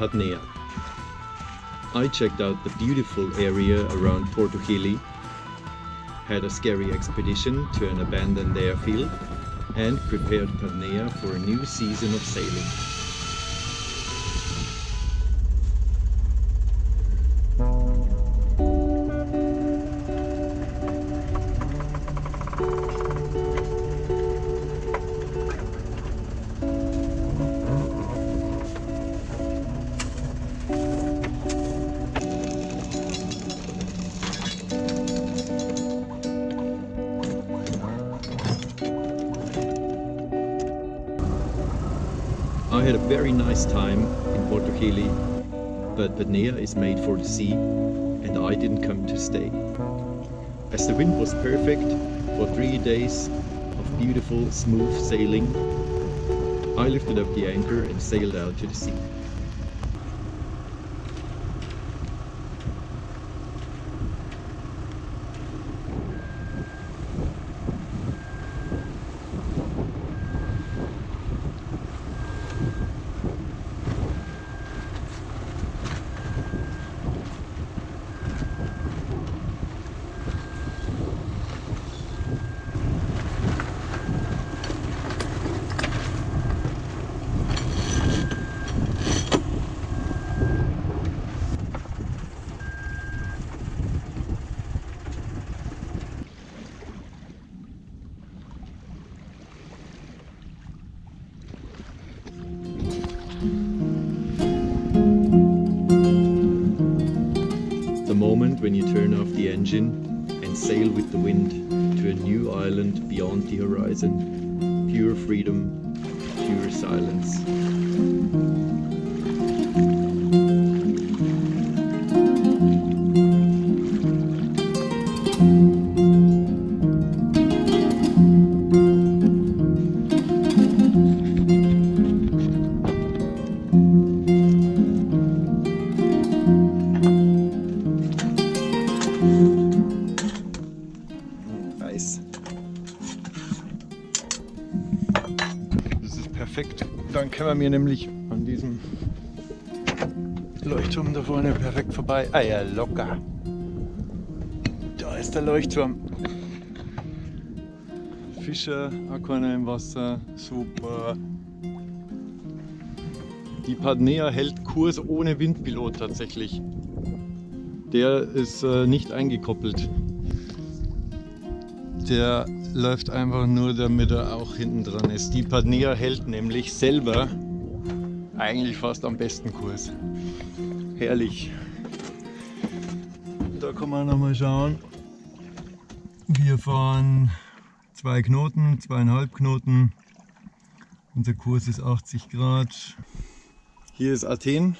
Padnea. I checked out the beautiful area around Porto Cheli, had a scary expedition to an abandoned airfield, and prepared Padnea for a new season of sailing. Very nice time in Porto Cheli, but Padnea is made for the sea and I didn't come to stay. As the wind was perfect for three days of beautiful smooth sailing, I lifted up the anchor and sailed out to the sea. The Wir nämlich an diesem Leuchtturm da vorne perfekt vorbei. Ah ja, locker. Da ist der Leuchtturm. Fische, keiner im Wasser. Super. Die Padnea hält Kurs ohne Windpilot tatsächlich. Der ist äh, nicht eingekoppelt. Der läuft einfach nur, damit er auch hinten dran ist. Die Padnea hält nämlich selber eigentlich fast am besten Kurs. Herrlich. Da kann man nochmal schauen. Wir fahren zwei Knoten, zweieinhalb Knoten. Unser Kurs ist 80 Grad. Hier ist Athen,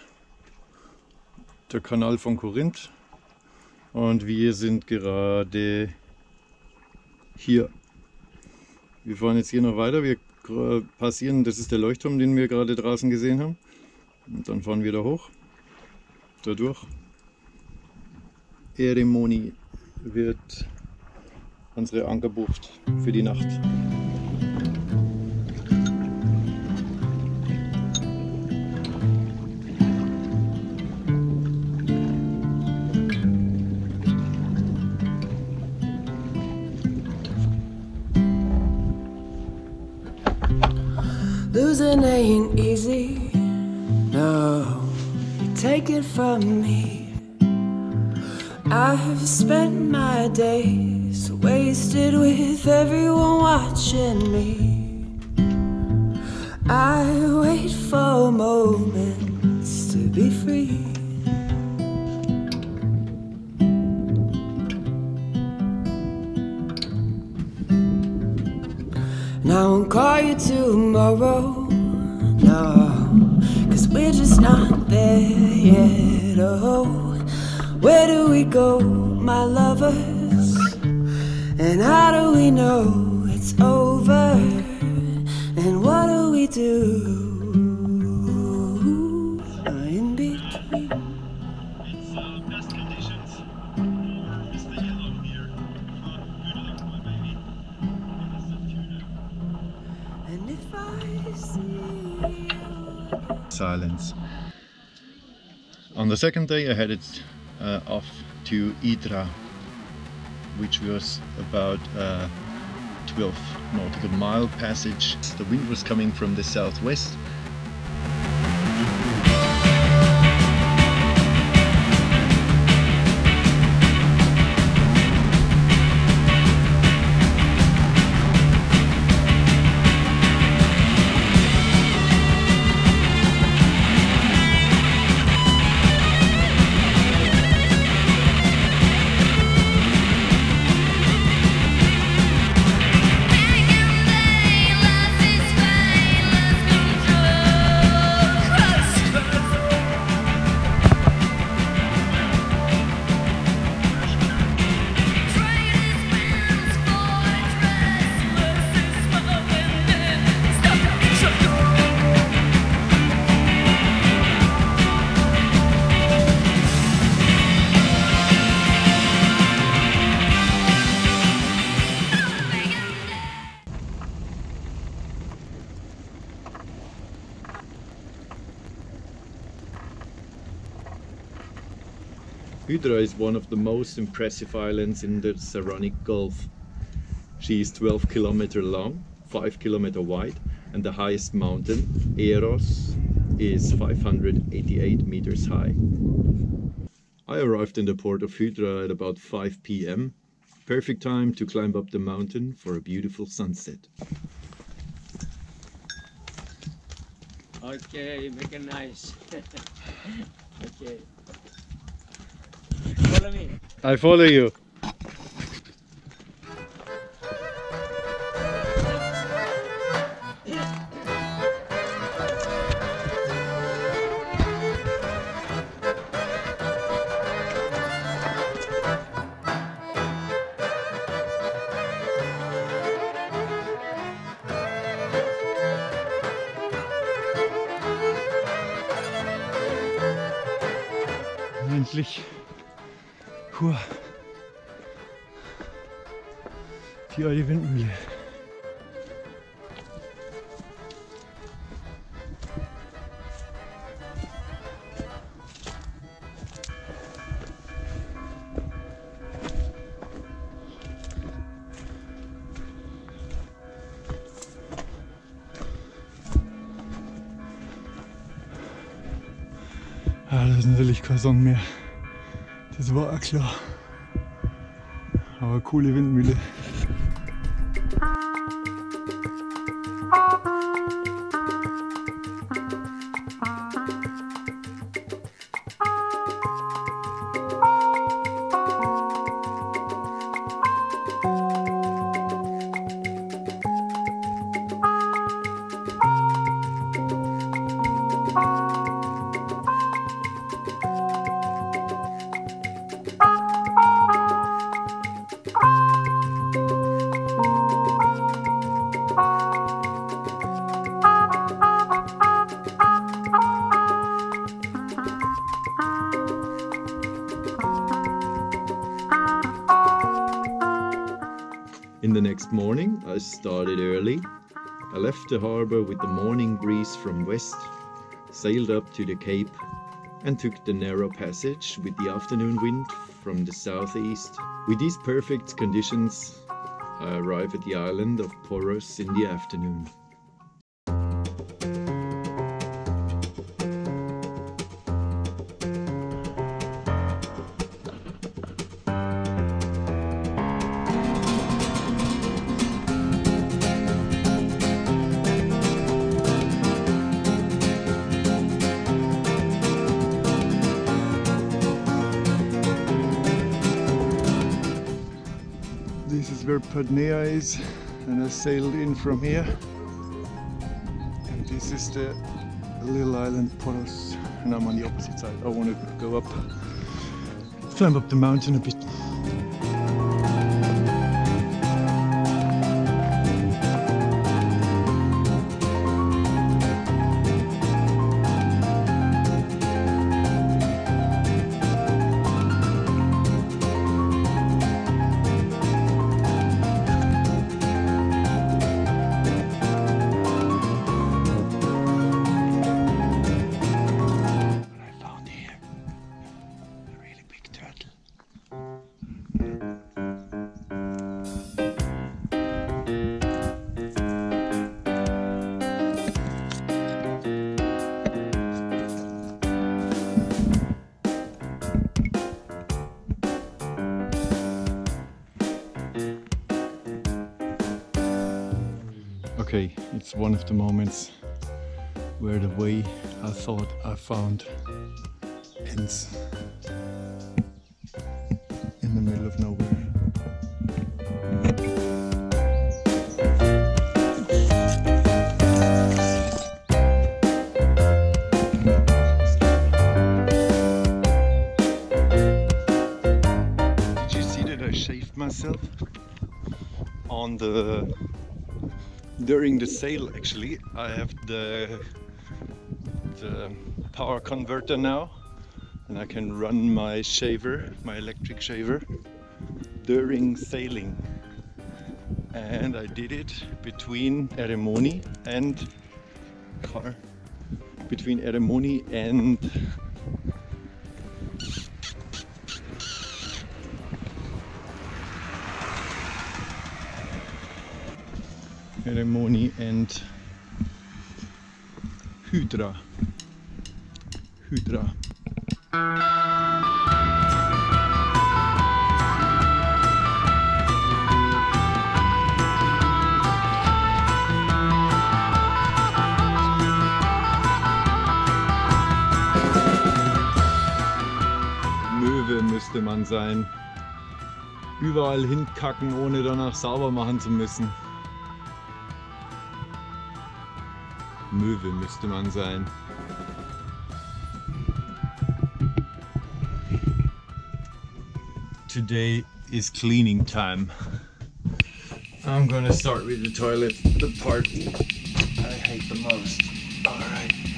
der Kanal von Korinth. Und wir sind gerade hier. Wir fahren jetzt hier noch weiter. Wir passieren, das ist der Leuchtturm, den wir gerade draußen gesehen haben. Und dann fahren wir da hoch. Da durch. Eremoni wird unsere Ankerbucht für die Nacht. Losing ain't easy. No, you take it from me. I've spent my days wasted with everyone watching me. I wait for moments to be free. I won't call you tomorrow, no, cause we're just not there yet. Oh, where do we go, my lovers? And how do we know it's over? And what do we do Islands. On the second day I headed uh, off to Idra, which was about uh, 12 nautical mile passage. The wind was coming from the southwest Hydra is one of the most impressive islands in the Saronic Gulf. She is 12 km long, 5 km wide, and the highest mountain, Eros, is 588 meters high. I arrived in the port of Hydra at about 5 pm. Perfect time to climb up the mountain for a beautiful sunset. Okay, make it nice. okay. Me. I follow you. Ist natürlich kein Song mehr. Das war auch klar. Aber coole Windmühle. In the next morning, I started early. I left the harbor with the morning breeze from west, sailed up to the cape, and took the narrow passage with the afternoon wind from the southeast. With these perfect conditions, I arrive at the island of Poros in the afternoon. Where is, and I sailed in from here. And this is the little island Poros, and I'm on the opposite side. I want to go up, climb up the mountain a bit. Okay, it's one of the moments where the way I thought I found ends in the middle of nowhere. Did you see that I shaved myself on the during the sail actually I have the the power converter now and I can run my shaver my electric shaver during sailing. And I did it between Ermioni and car between Ermioni and Eremoni and Hydra. Hydra. Möwe müsste man sein. Überall hinkacken, ohne danach sauber machen zu müssen. Möwe müsste man sein. Today is cleaning time. I'm gonna start with the toilet, the part I hate the most. Alright.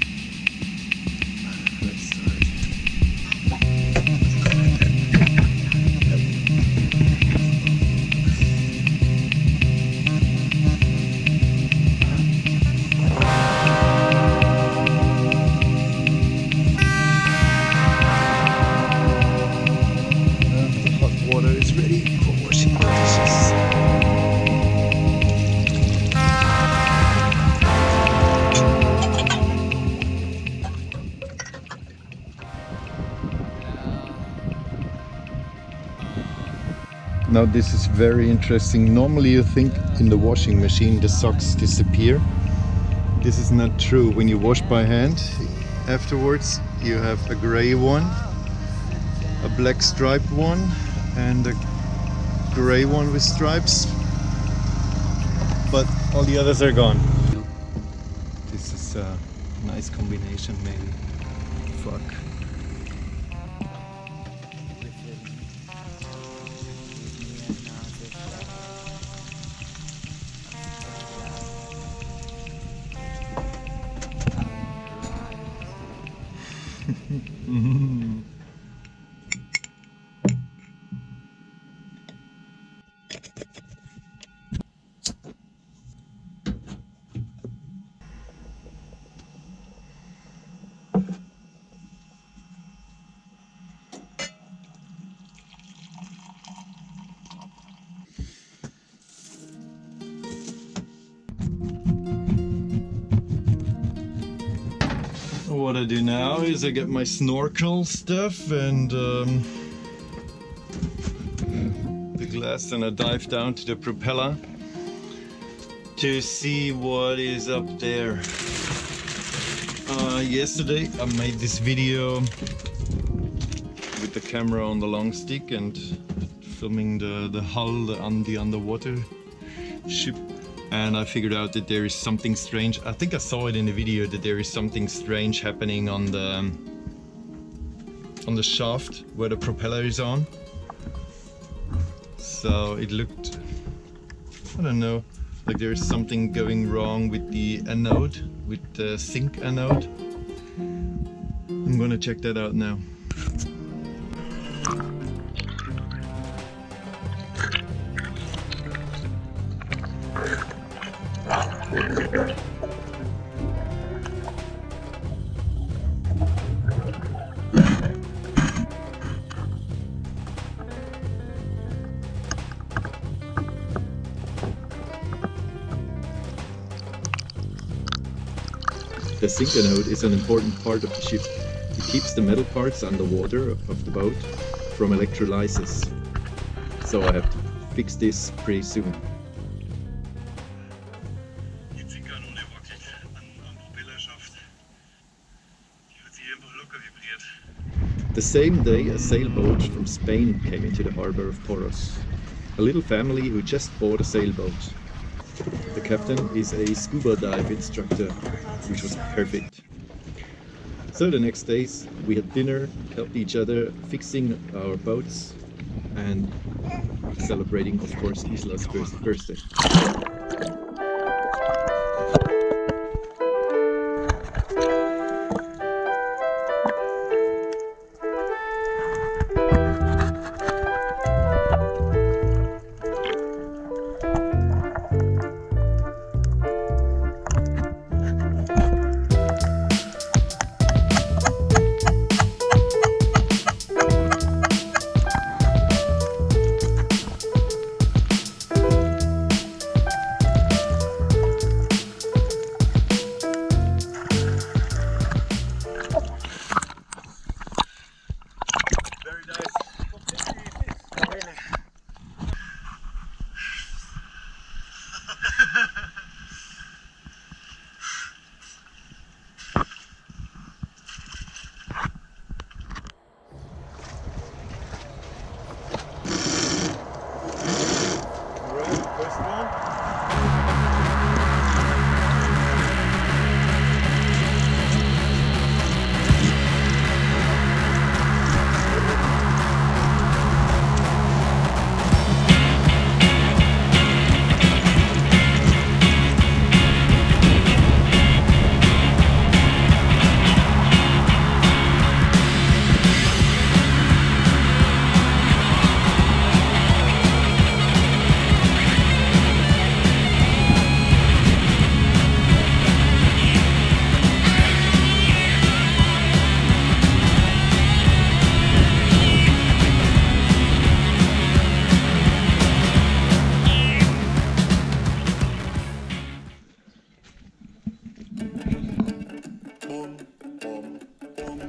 Now this is very interesting. Normally you think in the washing machine the socks disappear. This is not true. When you wash by hand, afterwards you have a gray one a black striped one and a gray one with stripes but all the others are gone this is a nice combination maybe What I do now is I get my snorkel stuff and um, the glass and I dive down to the propeller to see what is up there. Uh, yesterday I made this video with the camera on the long stick and filming the, the hull the, on the underwater ship and I figured out that there is something strange. I think I saw it in the video that there is something strange happening on the um, on the shaft where the propeller is on. So it looked, I don't know, like there is something going wrong with the anode, with the zinc anode. I'm gonna check that out now. The zinc anode is an important part of the ship. It keeps the metal parts underwater of the boat from electrolysis. So I have to fix this pretty soon. The same day, a sailboat from Spain came into the harbor of Poros. A little family who just bought a sailboat. The captain is a scuba dive instructor, which was perfect. So the next days, we had dinner, helped each other fixing our boats, and celebrating, of course, Isla's first birthday.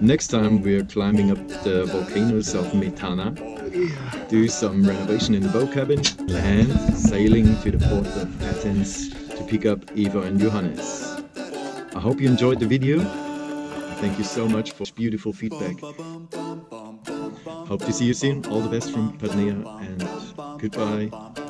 Next time we're climbing up the volcanoes of Methana, do some renovation in the boat cabin, and sailing to the port of Athens to pick up Eva and Johannes. I hope you enjoyed the video. Thank you so much for beautiful feedback. Hope to see you soon. All the best from Padnea and goodbye.